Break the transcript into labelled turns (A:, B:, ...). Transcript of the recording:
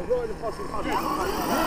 A: Arroio, posso passar.